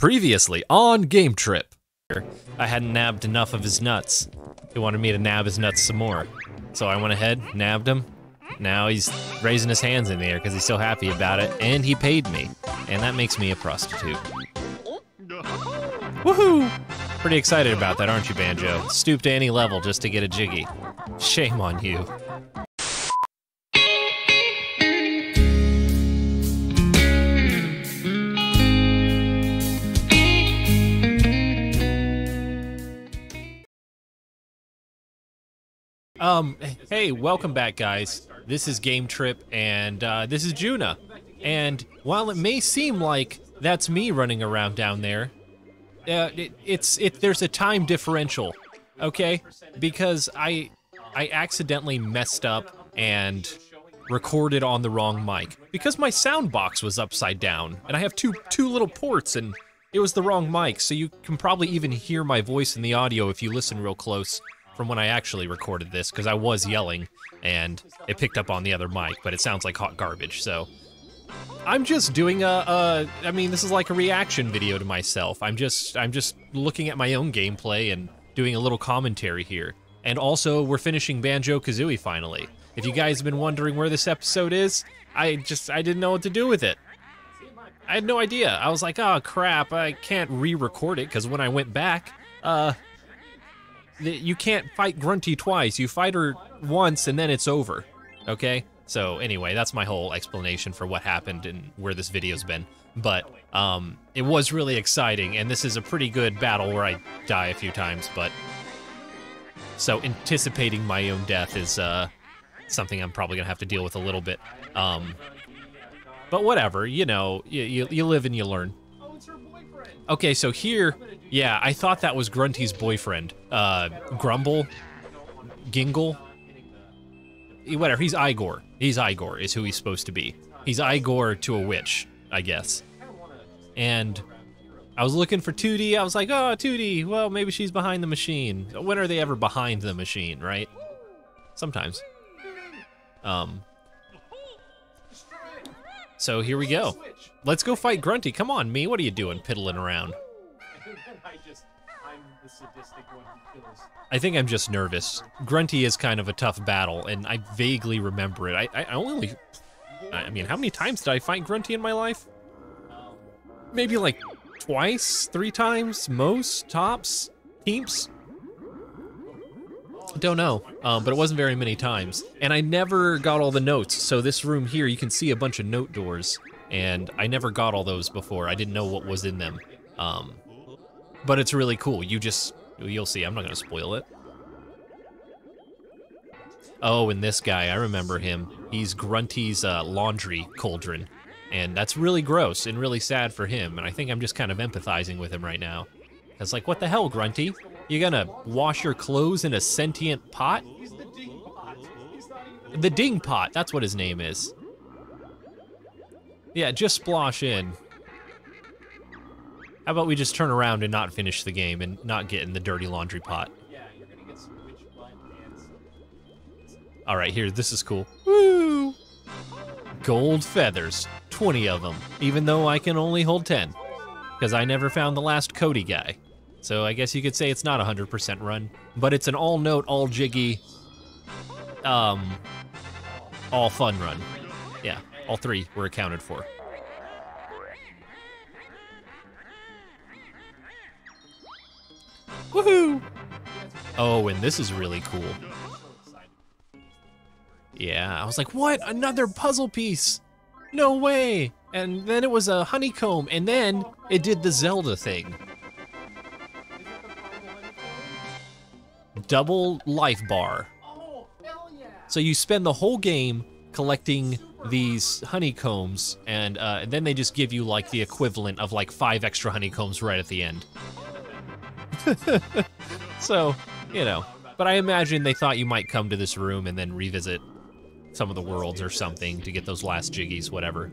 Previously on Game Trip. I hadn't nabbed enough of his nuts. He wanted me to nab his nuts some more. So I went ahead, nabbed him. Now he's raising his hands in the air because he's so happy about it, and he paid me. And that makes me a prostitute. Woohoo! Pretty excited about that, aren't you, Banjo? Stoop to any level just to get a jiggy. Shame on you. Um, hey, welcome back, guys. This is Game Trip, and uh, this is Juna. And while it may seem like that's me running around down there, uh, it, it's it. There's a time differential, okay? Because I I accidentally messed up and recorded on the wrong mic because my sound box was upside down, and I have two two little ports, and it was the wrong mic. So you can probably even hear my voice in the audio if you listen real close from when I actually recorded this because I was yelling and it picked up on the other mic, but it sounds like hot garbage. So I'm just doing a, I mean, this is like a reaction video to myself. I'm just I'm just looking at my own gameplay and doing a little commentary here. And also, we're finishing Banjo Kazooie finally. If you guys have been wondering where this episode is, I just I didn't know what to do with it. I had no idea. I was like, oh crap, I can't re-record it because when I went back, uh, you can't fight Grunty twice. You fight her once and then it's over. Okay? So anyway, that's my whole explanation for what happened and where this video's been. But um, it was really exciting, and this is a pretty good battle where I die a few times. But so anticipating my own death is uh, something I'm probably gonna have to deal with a little bit. Um, but whatever, you know, you, you, you live and you learn. Okay, so here, yeah, I thought that was Grunty's boyfriend. Uh, Grumble? Gingle? Whatever, he's Igor. He's Igor, is who he's supposed to be. He's Igor to a witch, I guess. And I was looking for Tooty. I was like, oh, Tooty, well, maybe she's behind the machine. When are they ever behind the machine, right? Sometimes. Um. So here we go. Let's go fight Grunty. Come on, me. What are you doing, piddling around? I think I'm just nervous. Grunty is kind of a tough battle, and I vaguely remember it. I, I only, I mean, how many times did I fight Grunty in my life? Maybe like twice, three times, most, tops, peeps. Don't know, um, but it wasn't very many times. And I never got all the notes, so this room here, you can see a bunch of note doors, and I never got all those before. I didn't know what was in them. Um, but it's really cool. You just, you'll see, I'm not gonna spoil it. Oh, and this guy, I remember him. He's Grunty's uh, laundry cauldron. And that's really gross and really sad for him, and I think I'm just kind of empathizing with him right now. It's like, what the hell, Grunty? You gonna wash your clothes in a sentient pot? The Dingpot, that's what his name is. Yeah, just splosh in. How about we just turn around and not finish the game and not get in the dirty laundry pot? All right, here, this is cool. Woo! Gold feathers, 20 of them, even though I can only hold 10. Because I never found the last Cody guy. So I guess you could say it's not a 100% run, but it's an all note, all jiggy, um, all fun run. Yeah, all three were accounted for. Woohoo! Oh, and this is really cool. Yeah, I was like, what? Another puzzle piece? No way! And then it was a honeycomb, and then it did the Zelda thing. Double life bar. So you spend the whole game collecting these honeycombs, and, uh, and then they just give you like the equivalent of like five extra honeycombs right at the end. so, you know. But I imagine they thought you might come to this room and then revisit some of the worlds or something to get those last jiggies, whatever.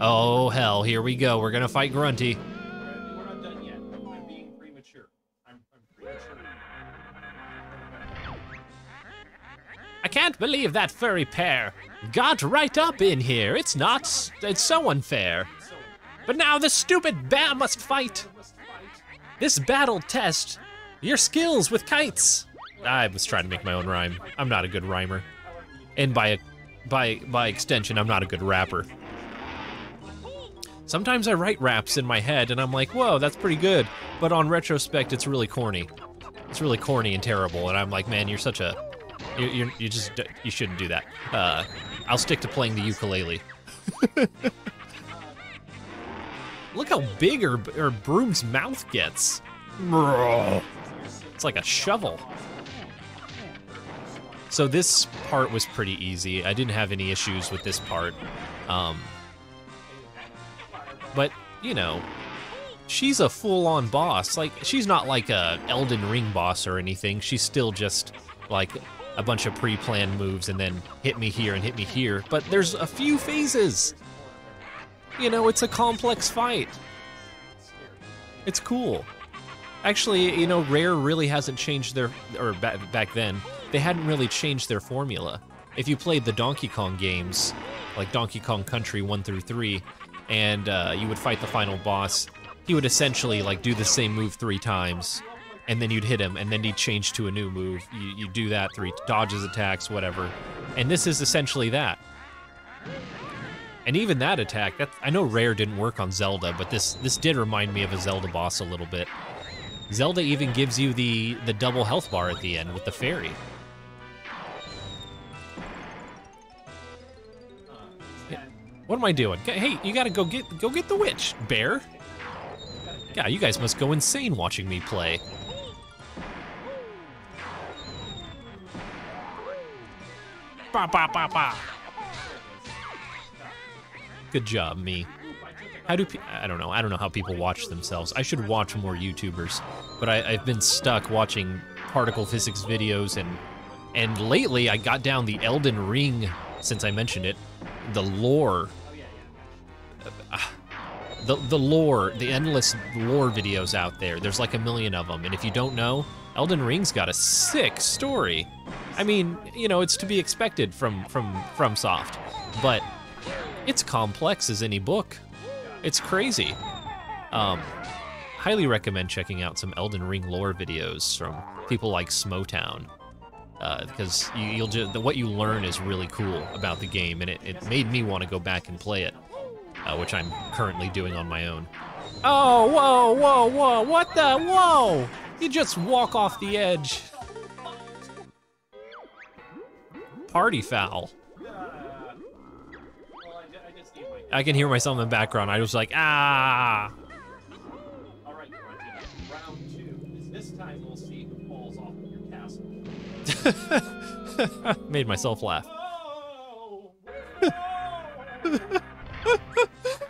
Oh, hell, here we go. We're gonna fight Grunty. I can't believe that furry pair got right up in here. It's not, it's so unfair. But now the stupid bat must fight. This battle test your skills with kites. I was trying to make my own rhyme. I'm not a good rhymer. And by by by extension, I'm not a good rapper. Sometimes I write raps in my head and I'm like, whoa, that's pretty good. But on retrospect, it's really corny. It's really corny and terrible. And I'm like, man, you're such a, you you you just you shouldn't do that. Uh, I'll stick to playing the ukulele. Look how big her, her broom's mouth gets. It's like a shovel. So this part was pretty easy. I didn't have any issues with this part. Um, but, you know, she's a full-on boss. Like, she's not like a Elden Ring boss or anything. She's still just like a bunch of pre-planned moves and then hit me here and hit me here. But there's a few phases. You know, it's a complex fight. It's cool. Actually, you know, Rare really hasn't changed their, or back, back then, they hadn't really changed their formula. If you played the Donkey Kong games, like Donkey Kong Country 1 through 3, and uh, you would fight the final boss, he would essentially like do the same move three times, and then you'd hit him, and then he'd change to a new move. You, you do that three, dodges attacks, whatever. And this is essentially that. And even that attack, that I know Rare didn't work on Zelda, but this this did remind me of a Zelda boss a little bit. Zelda even gives you the the double health bar at the end with the fairy. What am I doing? Hey, you gotta go get go get the witch, bear. Yeah, you guys must go insane watching me play. Ba ba ba ba. Good job, me. How do pe- I don't know. I don't know how people watch themselves. I should watch more YouTubers, but I, I've been stuck watching particle physics videos and and lately I got down the Elden Ring since I mentioned it, the lore. Uh, the the lore, the endless lore videos out there. There's like a million of them, and if you don't know, Elden Ring's got a sick story. I mean, you know, it's to be expected from from FromSoft, but it's complex as any book. It's crazy. Um, highly recommend checking out some Elden Ring lore videos from people like Smotown. Uh, because you, will just what you learn is really cool about the game, and it, it made me want to go back and play it, uh, which I'm currently doing on my own. Oh, whoa, whoa, whoa! What the? Whoa! You just walk off the edge. Party foul. I can hear myself in the background. I was like, ah. All right, round two. This time we'll see who falls off of your castle. Made myself laugh.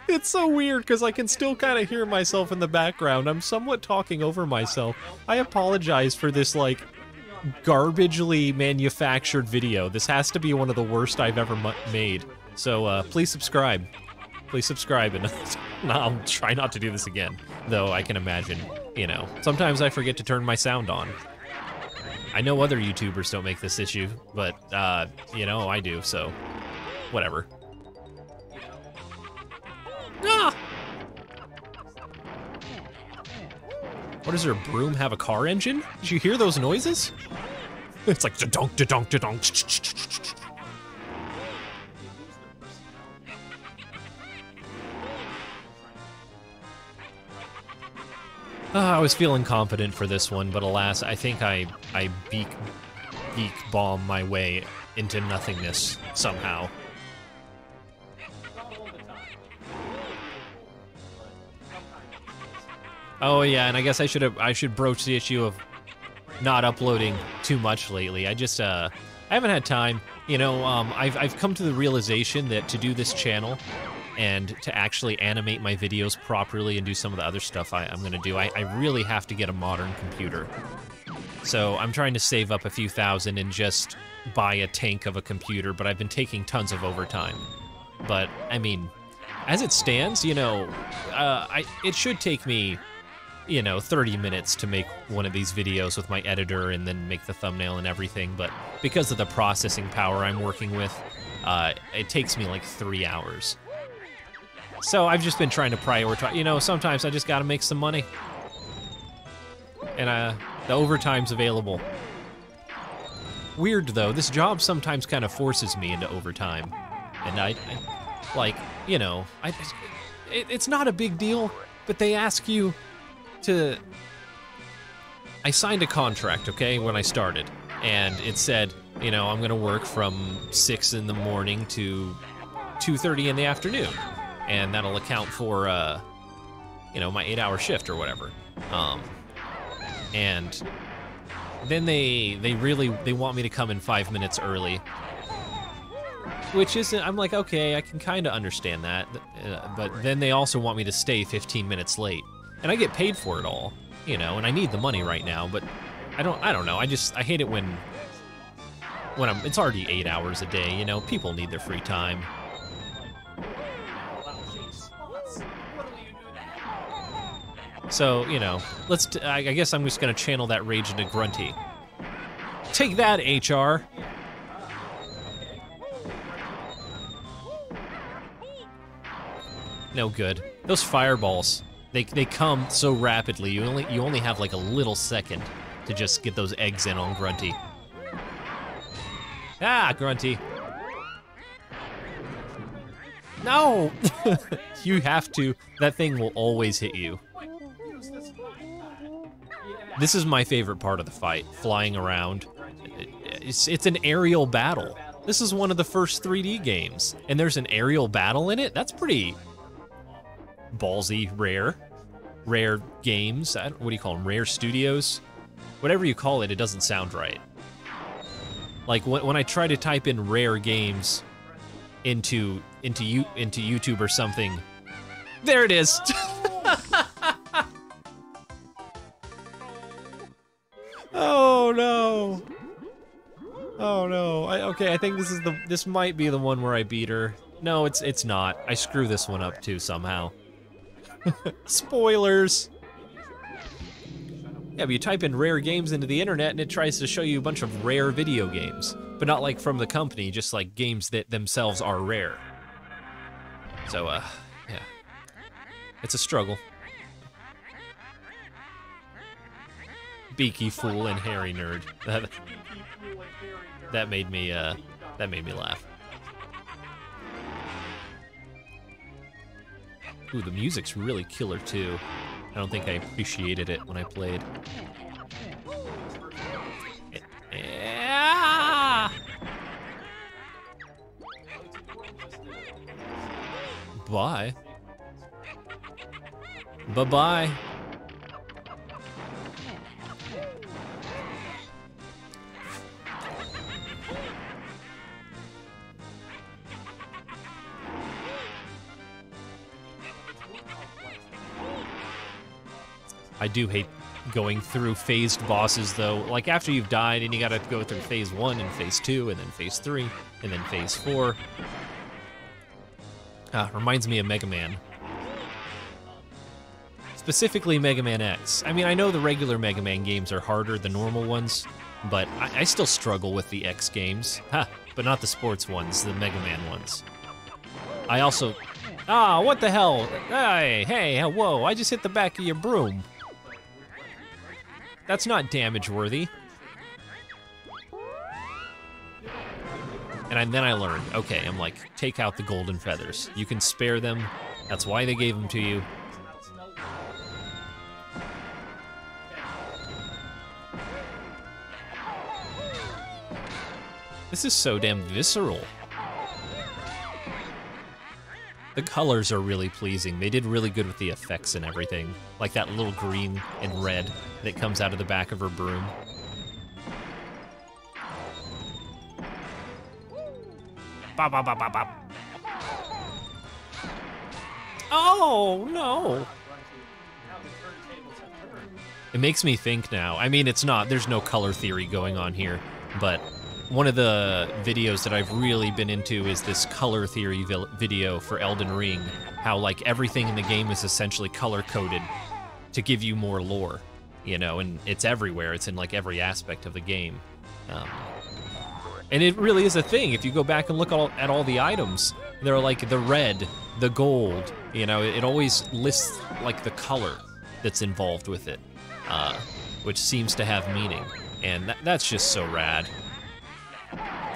it's so weird because I can still kind of hear myself in the background. I'm somewhat talking over myself. I apologize for this, like, garbagely manufactured video. This has to be one of the worst I've ever made. So uh, please subscribe please subscribe and I'll try not to do this again. Though I can imagine, you know, sometimes I forget to turn my sound on. I know other YouTubers don't make this issue, but, uh, you know, I do, so whatever. Ah! What does her broom have a car engine? Did you hear those noises? It's like da-donk, da-donk, da-donk. Uh, I was feeling confident for this one, but alas, I think I I beak beak bomb my way into nothingness somehow. Oh yeah, and I guess I should have I should broach the issue of not uploading too much lately. I just uh I haven't had time. You know, um, I've I've come to the realization that to do this channel, and to actually animate my videos properly and do some of the other stuff I, am gonna do, I, I really have to get a modern computer. So I'm trying to save up a few thousand and just buy a tank of a computer, but I've been taking tons of overtime. But, I mean, as it stands, you know, uh, I, it should take me, you know, 30 minutes to make one of these videos with my editor and then make the thumbnail and everything, but because of the processing power I'm working with, uh, it takes me like three hours. So I've just been trying to prioritize. You know, sometimes I just got to make some money, and uh, the overtime's available. Weird though, this job sometimes kind of forces me into overtime, and I, I like, you know, I, it, it's not a big deal, but they ask you to. I signed a contract, okay, when I started, and it said, you know, I'm gonna work from six in the morning to 2:30 in the afternoon, and that'll account for, uh, you know, my eight-hour shift or whatever. Um, and then they they really they want me to come in five minutes early which isn't i'm like okay i can kind of understand that uh, but then they also want me to stay 15 minutes late and i get paid for it all you know and i need the money right now but i don't i don't know i just i hate it when when i'm it's already eight hours a day you know people need their free time So, you know, let's. I guess I'm just gonna channel that rage into Grunty. Take that, HR. No good. Those fireballs, they they come so rapidly. You only you only have like a little second to just get those eggs in on Grunty. Ah, Grunty. No! you have to. That thing will always hit you. This is my favorite part of the fight, flying around. It's, it's an aerial battle. This is one of the first 3D games, and there's an aerial battle in it? That's pretty ballsy, rare. Rare games, what do you call them, rare studios? Whatever you call it, it doesn't sound right. Like when, when I try to type in rare games into into you into YouTube or something, there it is. I, think this is the this might be the one where I beat her. No, it's it's not. I screw this one up too somehow. Spoilers. Yeah, but you type in rare games into the internet and it tries to show you a bunch of rare video games. But not like from the company, just like games that themselves are rare. So, uh, yeah. It's a struggle. beaky fool and hairy nerd. That made me uh that made me laugh. Ooh, the music's really killer too. I don't think I appreciated it when I played. Yeah. Bye. Bye-bye. Do hate going through phased bosses though. Like after you've died and you gotta go through phase one and phase two and then phase three and then phase four. Ah, reminds me of Mega Man. Specifically Mega Man X. I mean, I know the regular Mega Man games are harder than normal ones, but I, I still struggle with the X games. Ha, but not the sports ones, the Mega Man ones. I also... Ah, what the hell? Hey, hey, whoa, I just hit the back of your broom. That's not damage worthy. And then I learned, okay, I'm like, take out the golden feathers. You can spare them. That's why they gave them to you. This is so damn visceral. The colors are really pleasing. They did really good with the effects and everything. Like that little green and red that comes out of the back of her broom. Bop, bop, bop, bop, bop. Oh, no. It makes me think now. I mean, it's not, there's no color theory going on here, but one of the videos that I've really been into is this color theory video for Elden Ring. How, like, everything in the game is essentially color coded to give you more lore, you know, and it's everywhere. It's in, like, every aspect of the game. Um, and it really is a thing. If you go back and look all, at all the items, they're like the red the gold. You know, it, it always lists like the color that's involved with it, uh, which seems to have meaning. And that, that's just so rad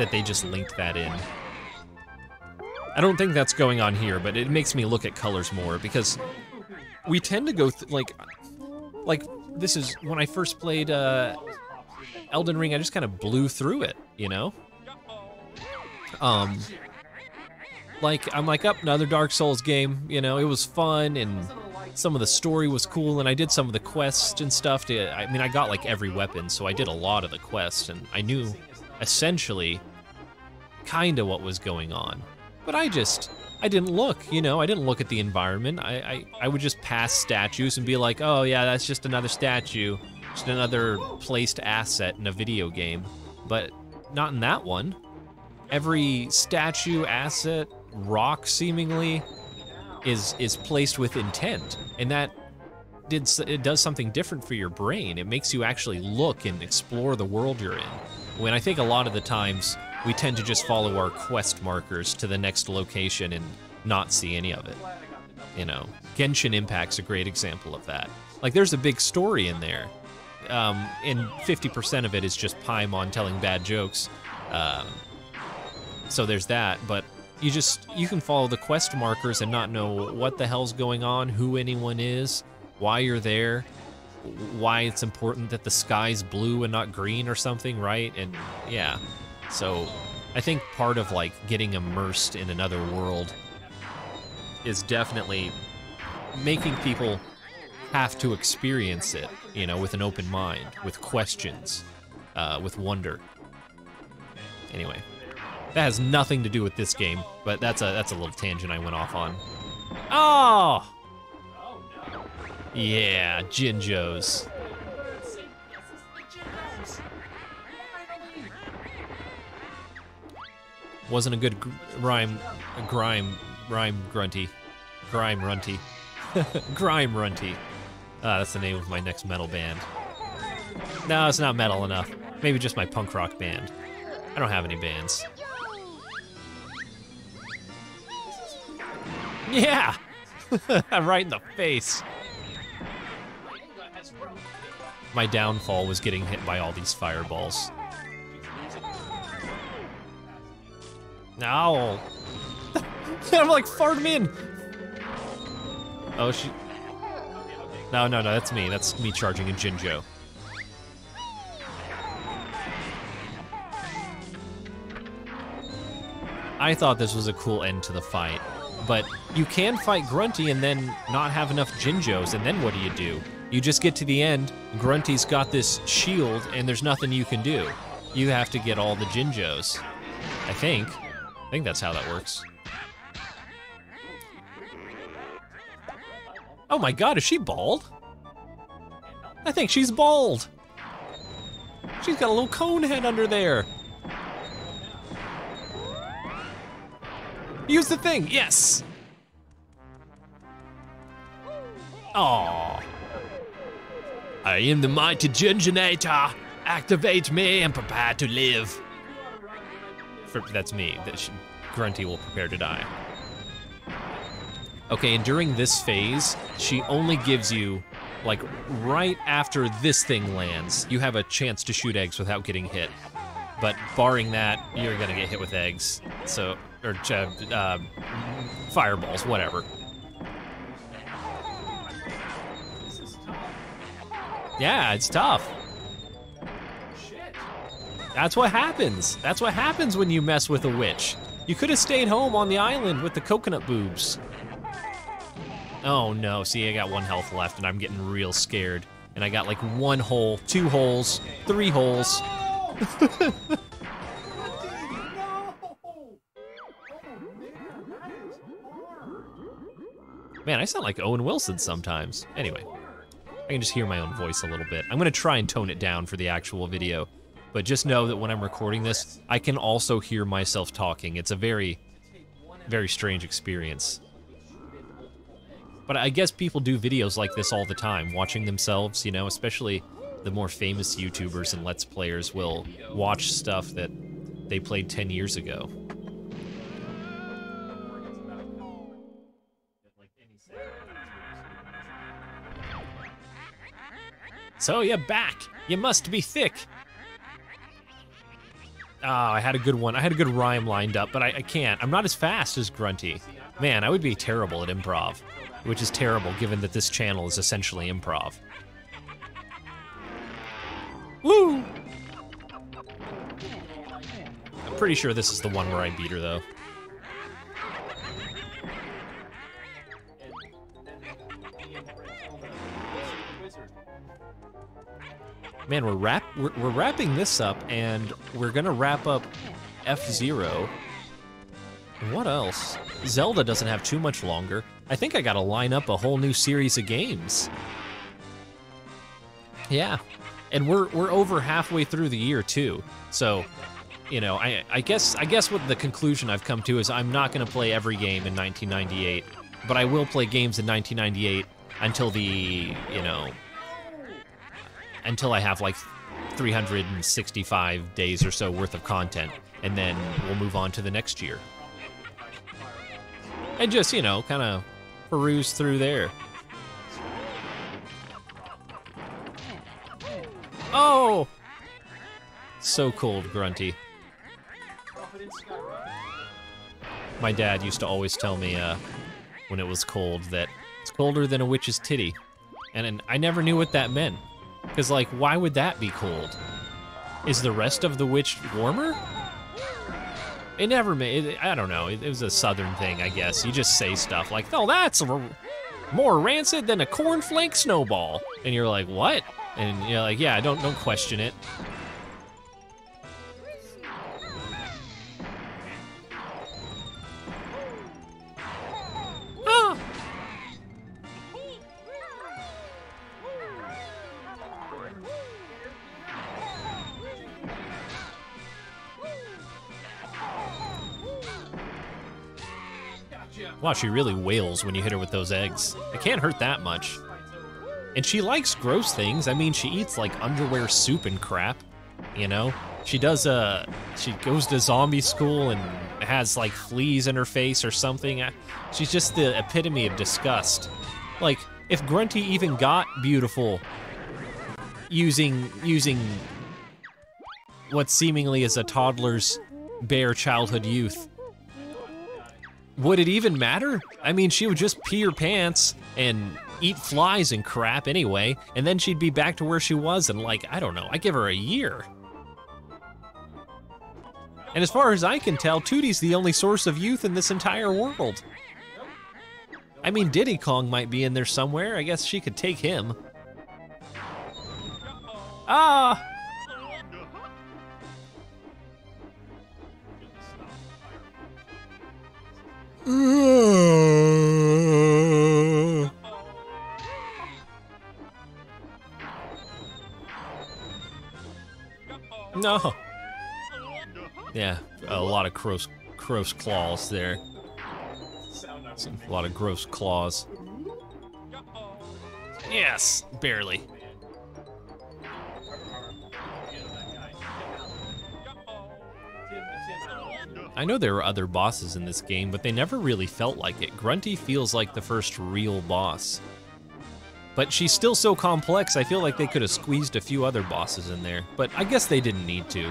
that they just linked that in. I don't think that's going on here, but it makes me look at colors more because we tend to go like, like this is when I first played uh, Elden Ring. I just kind of blew through it, you know. Um, like I'm like up oh, another Dark Souls game. You know, it was fun and some of the story was cool, and I did some of the quests and stuff. To I mean, I got like every weapon, so I did a lot of the quests, and I knew essentially kind of what was going on. But I just I didn't look, you know, I didn't look at the environment. I, I, I would just pass statues and be like, oh yeah, that's just another statue, just another placed asset in a video game. But not in that one. Every statue, asset, rock seemingly is is placed with intent, and that did it does something different for your brain. It makes you actually look and explore the world you're in. When I think a lot of the times we tend to just follow our quest markers to the next location and not see any of it. You know, Genshin Impact's a great example of that. Like, there's a big story in there, um, and 50% of it is just Paimon telling bad jokes. Um, so there's that, but you just, you can follow the quest markers and not know what the hell's going on, who anyone is, why you're there, why it's important that the sky's blue and not green or something, right? And yeah. So I think part of like getting immersed in another world is definitely making people have to experience it, you know, with an open mind, with questions, uh, with wonder. Anyway, that has nothing to do with this game, but that's a that's a little tangent I went off on. Oh! Yeah, Jinjos. Wasn't a good rhyme, grime, rhyme grunty, grime runty, grime runty. Ah, that's the name of my next metal band. No, it's not metal enough. Maybe just my punk rock band. I don't have any bands. Yeah! right in the face. My downfall was getting hit by all these fireballs. No. I'm like, fart him in. Oh, she. No, no, no, that's me. That's me charging a Jinjo. I thought this was a cool end to the fight, but you can fight Grunty and then not have enough Jinjos, and then what do you do? You just get to the end, Grunty's got this shield, and there's nothing you can do. You have to get all the Jinjos. I think. I think that's how that works. Oh my god, is she bald? I think she's bald. She's got a little cone head under there. Use the thing, yes! Aww. I am the mighty Jinjonator. Activate me and prepare to live. For, that's me. That Grunty will prepare to die. Okay, and during this phase, she only gives you, like, right after this thing lands, you have a chance to shoot eggs without getting hit. But barring that, you're gonna get hit with eggs. So, or uh, fireballs, whatever. Yeah, it's tough. That's what happens. That's what happens when you mess with a witch. You could have stayed home on the island with the coconut boobs. Oh no, see I got one health left and I'm getting real scared. And I got like one hole, two holes, three holes. Man, I sound like Owen Wilson sometimes. Anyway, I can just hear my own voice a little bit. I'm gonna try and tone it down for the actual video. But just know that when I'm recording this, I can also hear myself talking. It's a very, very strange experience. But I guess people do videos like this all the time, watching themselves, you know, especially the more famous YouTubers and Let's Players will watch stuff that they played 10 years ago. So you're back! You must be thick! Ah, I had a good one. I had a good rhyme lined up, but I, I can't. I'm not as fast as Grunty. Man, I would be terrible at improv, which is terrible given that this channel is essentially improv. Woo! I'm pretty sure this is the one where I beat her, though. Man, we're wrap we're, we're wrapping this up, and we're gonna wrap up F Zero. What else? Zelda doesn't have too much longer. I think I gotta line up a whole new series of games. Yeah, and we're we're over halfway through the year too. So, you know, I I guess I guess what the conclusion I've come to is I'm not gonna play every game in 1998, but I will play games in 1998 until the you know until I have like 365 days or so worth of content, and then we'll move on to the next year. And just, you know, kind of peruse through there. Oh! So cold, Grunty. My dad used to always tell me uh, when it was cold that it's colder than a witch's titty. And, and I never knew what that meant. Because, like, why would that be cold? Is the rest of the witch warmer? It never made, it, I don't know, it, it, was a southern thing, I guess. You just say stuff like, oh, that's more rancid than a cornflake snowball. And you're like, what? And you're like, yeah, don't, don't question it. Wow, she really wails when you hit her with those eggs. It can't hurt that much. And she likes gross things. I mean, she eats like underwear soup and crap, you know? She does, uh, she goes to zombie school and has like fleas in her face or something. She's just the epitome of disgust. Like, if Grunty even got beautiful using, using what seemingly is a toddler's bare childhood youth, would it even matter? I mean, she would just pee her pants and eat flies and crap anyway, and then she'd be back to where she was in like, I don't know, I give her a year. And as far as I can tell, Tooty's the only source of youth in this entire world. I mean, Diddy Kong might be in there somewhere. I guess she could take him. Ah! No. Yeah, a lot of gross, gross claws there. Some, a lot of gross claws. Yes, barely. I know there were other bosses in this game, but they never really felt like it. Grunty feels like the first real boss. But she's still so complex, I feel like they could have squeezed a few other bosses in there. But I guess they didn't need to.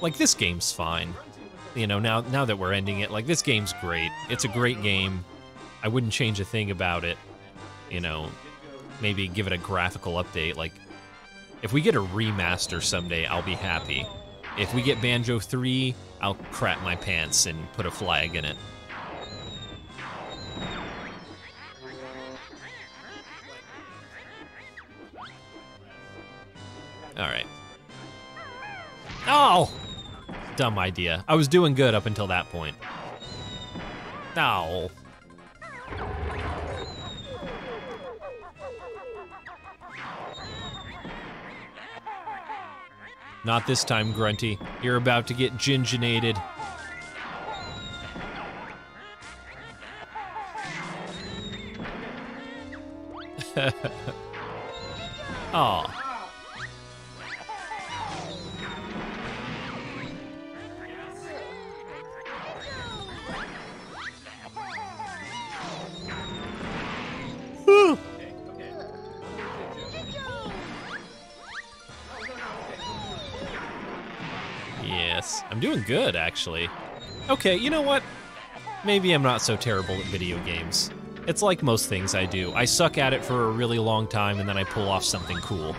Like, this game's fine. You know, now, now that we're ending it, like, this game's great. It's a great game. I wouldn't change a thing about it. You know, maybe give it a graphical update. Like, if we get a remaster someday, I'll be happy. If we get Banjo 3, I'll crap my pants and put a flag in it. Alright. Oh! Dumb idea. I was doing good up until that point. Oh. Not this time, Grunty. You're about to get ginginated. Aw. Good, actually. Okay, you know what? Maybe I'm not so terrible at video games. It's like most things I do. I suck at it for a really long time and then I pull off something cool.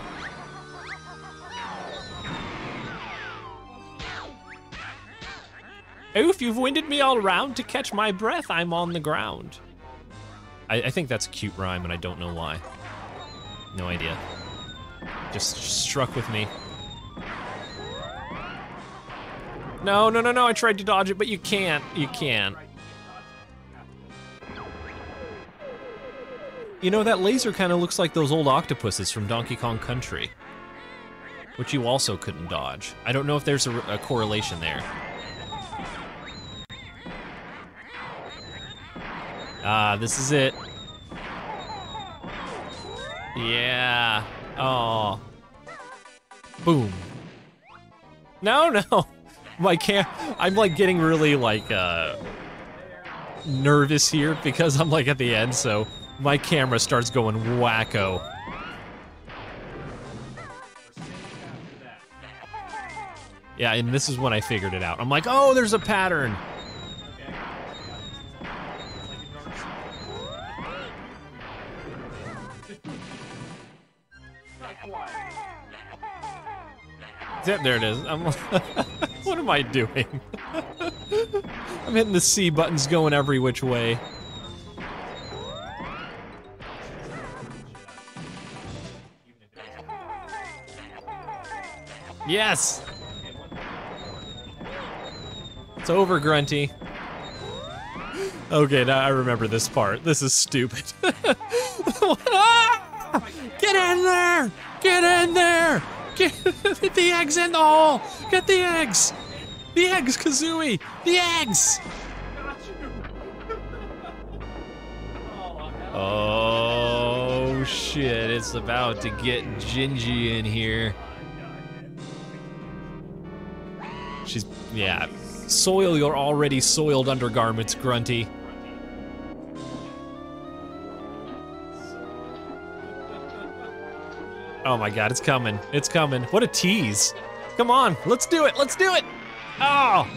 Oof, you've winded me all around to catch my breath. I'm on the ground. I, I think that's a cute rhyme and I don't know why. No idea. Just struck with me. No, no, no, no, I tried to dodge it, but you can't. You can't. You know, that laser kind of looks like those old octopuses from Donkey Kong Country. Which you also couldn't dodge. I don't know if there's a, a correlation there. Ah, this is it. Yeah. Oh. Boom. No, no. My cam I'm like getting really like uh nervous here because I'm like at the end, so my camera starts going wacko. Yeah, and this is when I figured it out. I'm like, oh, there's a pattern. There it is. What am I doing? I'm hitting the C buttons going every which way. Yes! It's over, Grunty. Okay, now I remember this part. This is stupid. Get in there! Get in there! Get the eggs in the hole! Get the eggs! The eggs, Kazooie! The eggs! Oh shit, it's about to get Gingy in here. She's, yeah. Soil your already soiled undergarments, Grunty. Oh my god, it's coming. It's coming. What a tease. Come on, let's do it. Let's do it. Oh.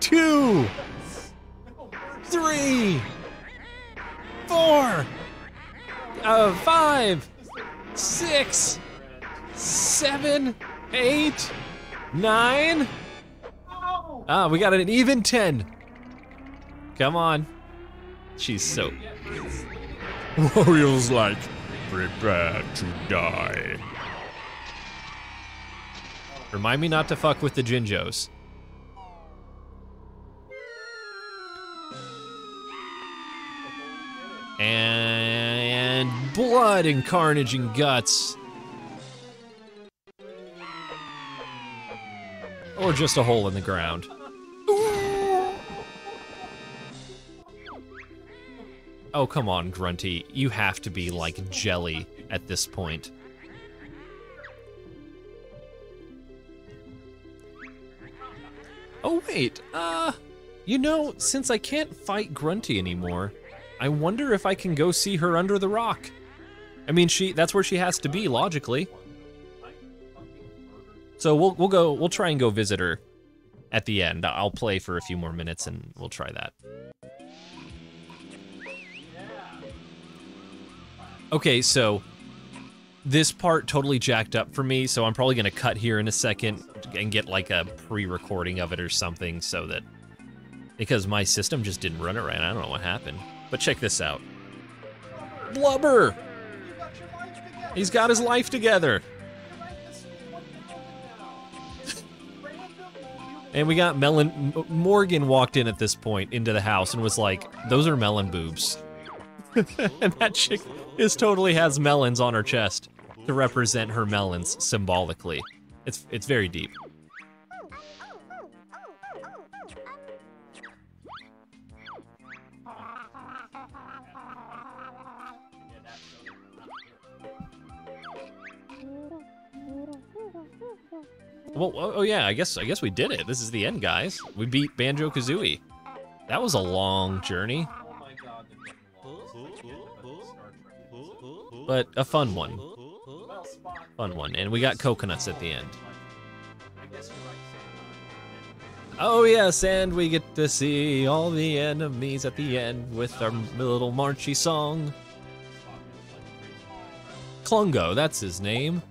Two. Three. Four. Uh, five. Six. Seven. Eight. Nine. Ah, we got an even 10. Come on. She's so. Warriors like Prepare to die. Remind me not to fuck with the Jinjos. And blood and carnage and guts. Or just a hole in the ground. Oh, come on, Grunty. You have to be like jelly at this point. Wait, uh, you know, since I can't fight Grunty anymore, I wonder if I can go see her under the rock. I mean, she that's where she has to be, logically. So we'll, we'll go, we'll try and go visit her at the end. I'll play for a few more minutes and we'll try that. Okay, so this part totally jacked up for me, so I'm probably gonna cut here in a second and get like a pre-recording of it or something so that, because my system just didn't run it right, I don't know what happened. But check this out. Blubber! He's got his life together. and we got Melon, Morgan walked in at this point into the house and was like, those are melon boobs. and that chick is totally has melons on her chest to represent her melons symbolically. It's it's very deep. Well, oh, oh yeah, I guess I guess we did it. This is the end, guys. We beat Banjo Kazooie. That was a long journey. But a fun one. Fun one, and we got coconuts at the end. Oh yes, and we get to see all the enemies at the end with our little marchy song. Klungo, that's his name.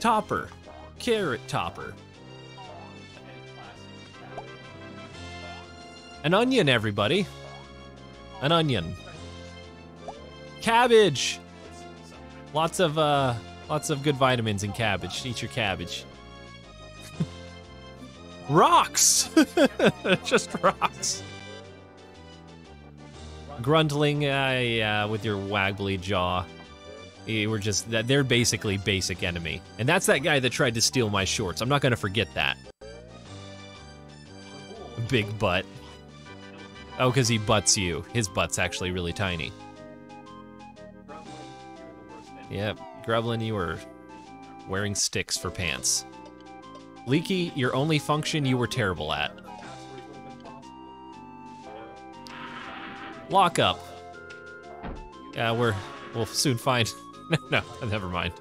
Topper. Carrot Topper. An onion, everybody. An onion. Cabbage. Lots of uh lots of good vitamins in cabbage. Eat your cabbage. rocks. Just rocks. Gruntling, uh, yeah, with your waggly jaw. You were just they're basically basic enemy. And that's that guy that tried to steal my shorts. I'm not gonna forget that. Big butt. Oh, because he butts you. His butt's actually really tiny. Yep, Grublin, you were wearing sticks for pants. Leaky, your only function you were terrible at. Lock up. Yeah, we're we'll soon find. no, never mind.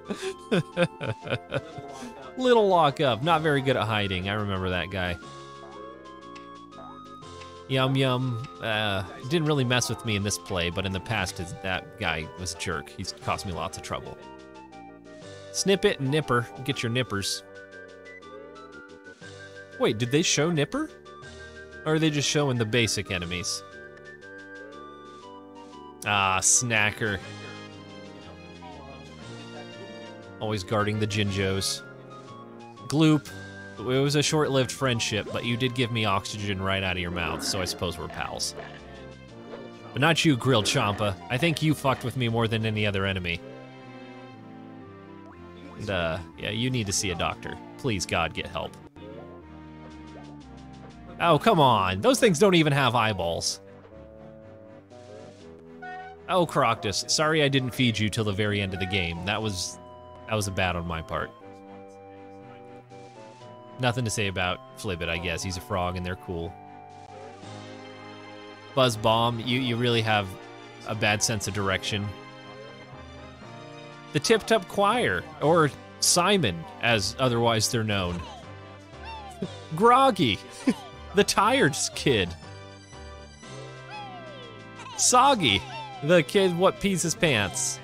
Little lock up, not very good at hiding. I remember that guy. Yum Yum uh, didn't really mess with me in this play, but in the past, that guy was a jerk. He's cost me lots of trouble. Snippet and Nipper, get your nippers. Wait, did they show Nipper? Or are they just showing the basic enemies? Ah, Snacker. Always guarding the Jinjos. Gloop, it was a short-lived friendship, but you did give me oxygen right out of your mouth, so I suppose we're pals. But not you, Grilled Chompa. I think you fucked with me more than any other enemy. And, uh, yeah, you need to see a doctor. Please, God, get help. Oh, come on. Those things don't even have eyeballs. Oh, Croctus, sorry I didn't feed you till the very end of the game. That was, that was a bad on my part. Nothing to say about Flibbit, I guess. He's a frog and they're cool. Buzz Bomb, you, you really have a bad sense of direction. The Tiptup Choir, or Simon, as otherwise they're known. Groggy, the Tired Kid. Soggy, the kid what pees his pants.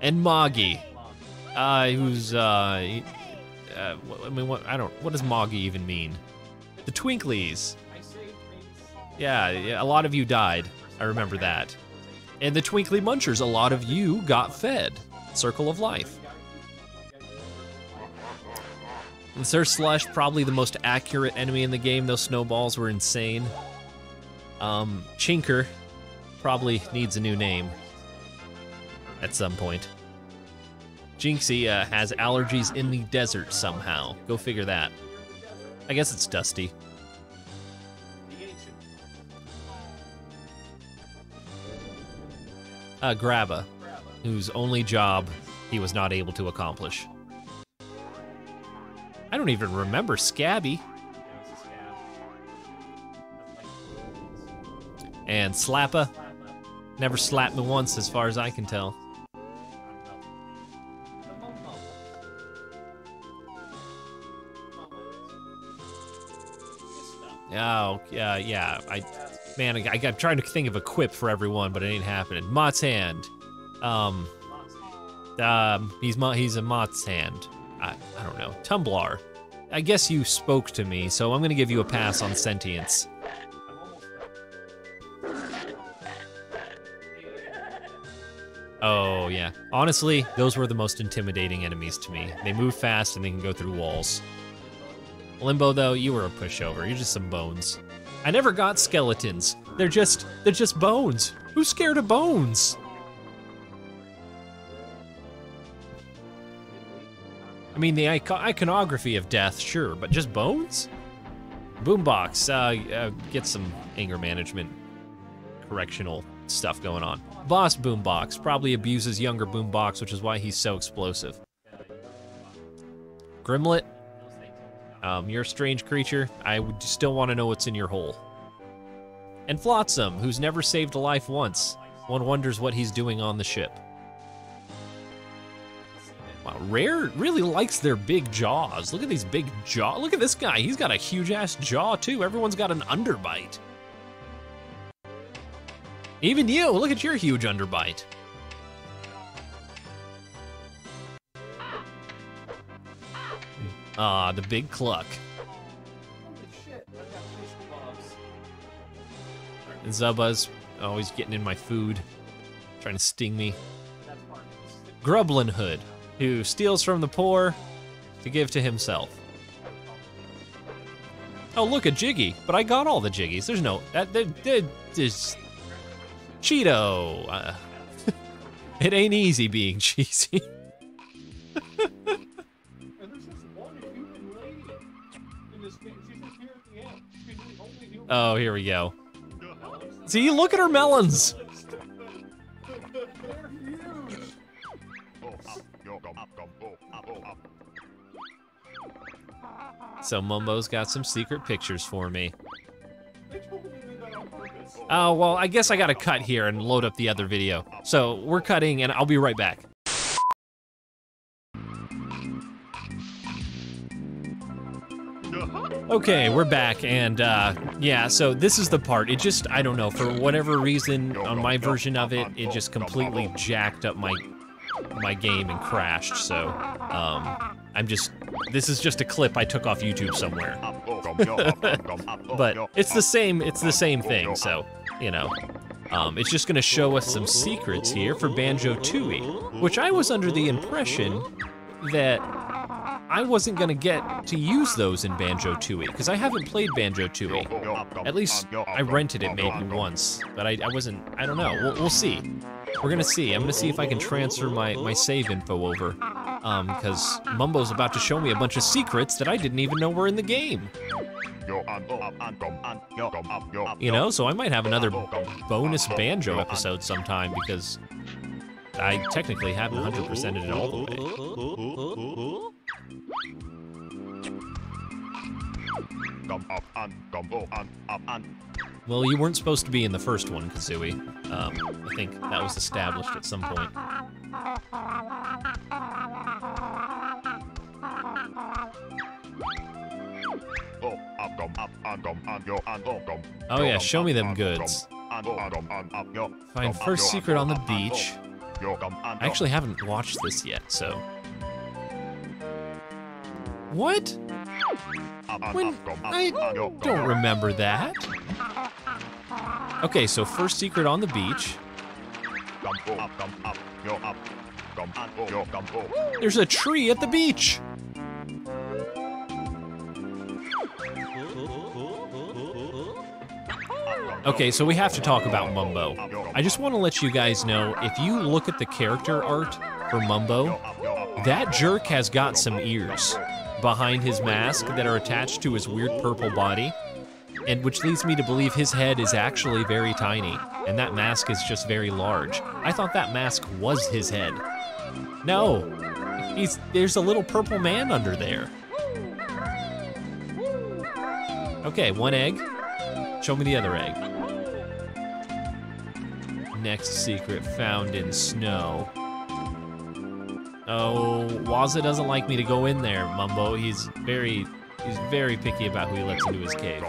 And Moggy, uh, who's, uh, uh, I mean, what, I don't, what does Moggy even mean? The Twinklies. Yeah, yeah, a lot of you died. I remember that. And the Twinkly Munchers, a lot of you got fed. Circle of Life. Sir Slush, probably the most accurate enemy in the game. Those snowballs were insane. Um, Chinker probably needs a new name at some point. Jinxy uh, has allergies in the desert somehow. Go figure that. I guess it's Dusty. Uh, Grabba, whose only job he was not able to accomplish. I don't even remember Scabby. And Slappa. Never slapped me once as far as I can tell. Oh, yeah, yeah. I, man, I, am trying to think of a quip for everyone, but it ain't happening. Mott's hand. Um, um, he's he's a Mott's hand. I, I don't know. Tumblar. I guess you spoke to me, so I'm gonna give you a pass on sentience. Oh, yeah. Honestly, those were the most intimidating enemies to me. They move fast and they can go through walls. Limbo, though, you were a pushover. You're just some bones. I never got skeletons. They're just, they're just bones. Who's scared of bones? I mean, the iconography of death, sure, but just bones? Boombox, uh, uh, get some anger management, correctional stuff going on. Boss Boombox probably abuses younger Boombox, which is why he's so explosive. Grimlet, um, you're a strange creature. I would still want to know what's in your hole. And Flotsam, who's never saved a life once. One wonders what he's doing on the ship. Wow, Rare really likes their big jaws. Look at these big jaw. Look at this guy. He's got a huge ass jaw too. Everyone's got an underbite. Even you, look at your huge underbite. Ah, the big cluck. And Zubba's always getting in my food, trying to sting me. Grublin Hood, who steals from the poor to give to himself. Oh, look, a Jiggy, but I got all the Jiggies. There's no, that, that, that is Cheato. Uh, it ain't easy being cheesy. oh, here we go. See, look at her melons. So Mumbo's got some secret pictures for me. Oh, well, I guess I gotta cut here and load up the other video. So we're cutting and I'll be right back. Okay, we're back, and uh, yeah, so this is the part. It just, I don't know, for whatever reason, on my version of it, it just completely jacked up my my game and crashed. So, um, I'm just, this is just a clip I took off YouTube somewhere. but it's the same, it's the same thing. So, you know, um, it's just gonna show us some secrets here for Banjo-Tooie, which I was under the impression that I wasn't gonna get to use those in Banjo-Tooie, because I haven't played Banjo-Tooie. At least I rented it maybe once, but I, I wasn't, I don't know, we'll, we'll see. We're gonna see, I'm gonna see if I can transfer my, my save info over. Um, because Mumbo's about to show me a bunch of secrets that I didn't even know were in the game. You know, so I might have another bonus Banjo episode sometime because I technically haven't 100%ed it all the way. Well, you weren't supposed to be in the first one, Kazooie. Um, I think that was established at some point. Oh yeah, show me them goods. Find first secret on the beach. I actually haven't watched this yet, so... What? When I don't remember that. Okay, so first secret on the beach. There's a tree at the beach. Okay, so we have to talk about Mumbo. I just want to let you guys know, if you look at the character art for Mumbo, that jerk has got some ears behind his mask that are attached to his weird purple body, and which leads me to believe his head is actually very tiny, and that mask is just very large. I thought that mask was his head. No, he's there's a little purple man under there. Okay, one egg. Show me the other egg. Next secret found in snow. Oh, Wozza doesn't like me to go in there, Mumbo. He's very, he's very picky about who he lets into his cave.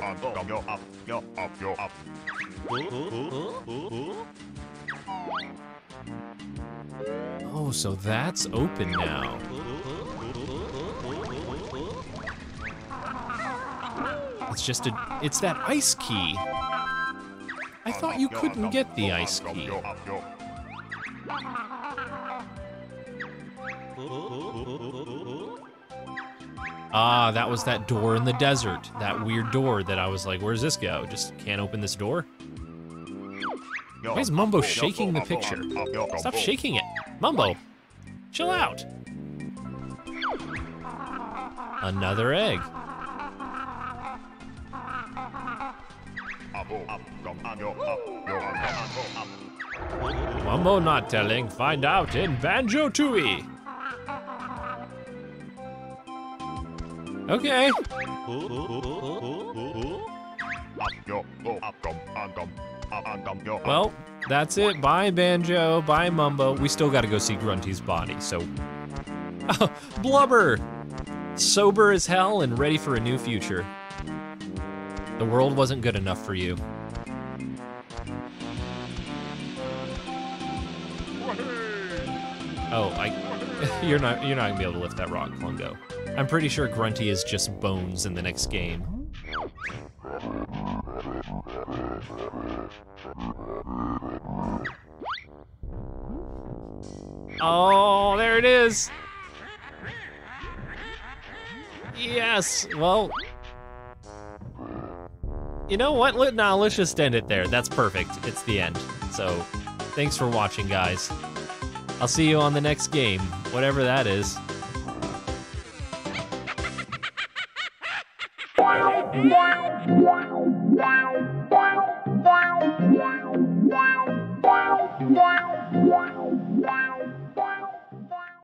Oh, so that's open now. It's just a, it's that ice key. I thought you couldn't get the ice key. Ah, that was that door in the desert. That weird door that I was like, where's this go? Just can't open this door? Why is Mumbo shaking the picture? Stop shaking it. Mumbo, chill out. Another egg. Mumbo not telling, find out in Banjo-Tooie. Okay. Well, that's it. Bye, Banjo. Bye, Mumbo. We still gotta go see Grunty's body, so oh, Blubber! Sober as hell and ready for a new future. The world wasn't good enough for you. Oh, I you're not you're not gonna be able to lift that rock, Klungo. I'm pretty sure Grunty is just bones in the next game. Oh, there it is. Yes. Well, you know what? Let, nah, let's just end it there. That's perfect. It's the end. So, thanks for watching, guys. I'll see you on the next game, whatever that is. Wow.